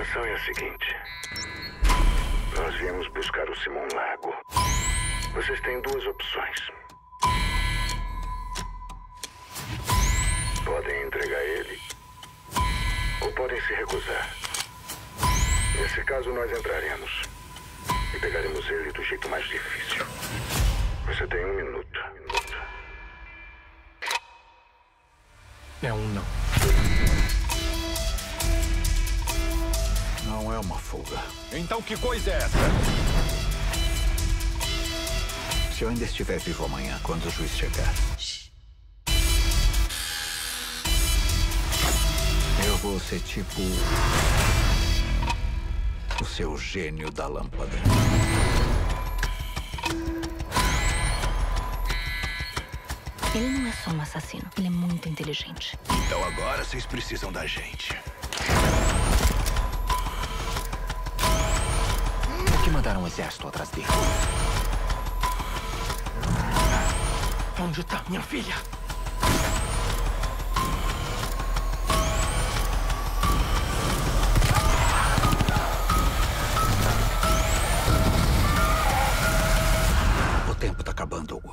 situação é a seguinte. Nós viemos buscar o Simão Lago. Vocês têm duas opções. Podem entregar ele ou podem se recusar. Nesse caso, nós entraremos e pegaremos ele do jeito mais difícil. Você tem um minuto. É um não. Uma fuga. Então que coisa é essa? Se eu ainda estiver vivo amanhã, quando o juiz chegar. Eu vou ser tipo. O seu gênio da lâmpada. Ele não é só um assassino, ele é muito inteligente. Então agora vocês precisam da gente. Mandaram um exército atrás dele? Onde está minha filha? O tempo tá acabando.